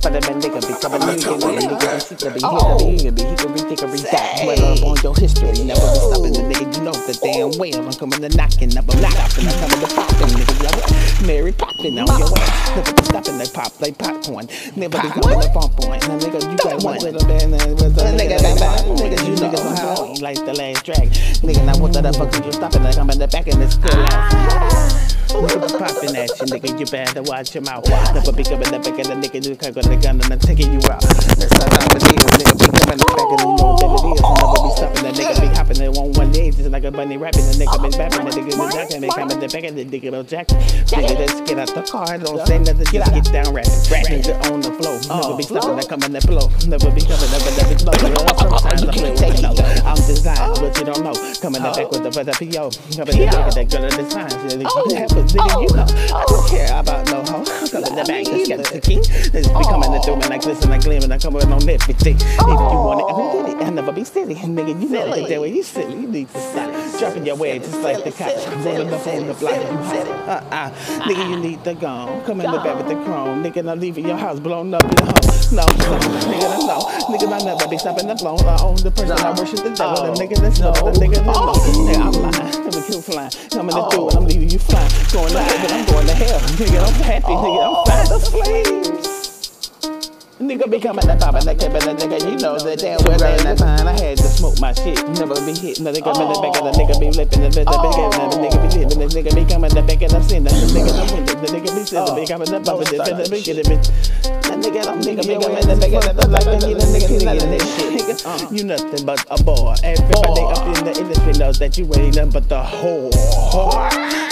But the man nigga be coming in, nigga, nigga be sick, be here, be here, be hickory, dickory, that. Well up on your history, never be stopping the nigga, you know the damn well. I'm coming to knocking, never stopping, I'm coming to popping, nigga, love Mary popping on your ass. Never be stopping, they pop like popcorn. Never be coming to bump on. And nigga, you got one little band, and it was a nigga, nigga, you niggas how like the last drag. Nigga, now what the fuck you stopping? I'm in the back and it's still out. Nigga be popping at you, nigga. You better watch your mouth. Never coming up back at the nigga. You can't go to the gun and I'm taking you out. That's how leg a bunny rapping. The nigga been bapping. The nigga been jacking. They coming the back and the nigga don't jack. Nigga just get out the car. Don't say nothing. Just get down rapping. Nigga on the floor. Never be stopping. They coming the flow. Never be coming. Never never slow. Sometimes I play with no. I'm designed, but you don't know. Coming up back with the the PO. Coming the nigga that girl of the sign. You have a nigga, you know. I don't care about no hoe. Come in the back, let's get the king. Let's be coming to do me like glisten, like gleaming. I come on everything. If you want it, I will get it. I never be silly. Nigga, you know that that way you silly. You need to stop. Dropping your way just like the cops. Rolling up on the block. Uh uh. Nigga, you need to go. Come in the back with the chrome. Nigga, not leaving your house blown up in the hole. No, no. Nigga, no. Nigga, I never be stopping the flow. I own the person. I worship the devil. The nigga that's no. The nigga that's no. Nigga, I'm lying. Never kill flying. Coming to do it. I'm leaving you flying. Going to heaven. I'm going to hell. Nigga, I'm happy. Nigga, I'm fine. The flames. Nigga be coming up, popping, like keeping a nigga, you know the damn well that time I had to smoke my shit, never be hitting the nigga the back of the nigga be flipping the bit, the big the nigga be living, the nigga be coming the back and I'm seeing the nigga the window, the nigga be sitting, be coming the bumping, the nigga be getting it. That nigga, I'm nigga be coming the back of the like the nigga, nigga, nigga, that shit, nigga. You nothing but a boy. Everybody up in the industry knows that you ain't nothing but the whore.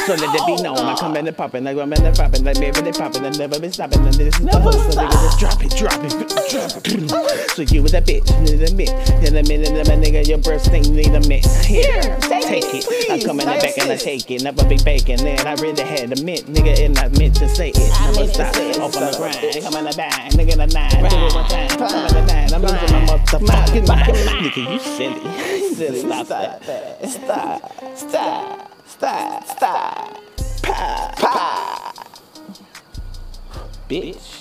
So let it be known, I come in and popping, I come in and popping, like maybe they popping, and never been stopping, and this is the hustle, nigga, just drop it, drop it, drop it. So you was a bitch, need a mint, in a minute, my nigga, your breath stink, need a mint. Here, take it. I come in the back and I take it, never be bacon, and I really had a mint, nigga, and I meant to say it. I Never stop, off on the grind, come in the back, nigga, the nine, do it one time, you silly, silly, stop that, stop, stop, stop, stop, pa, pa, bitch.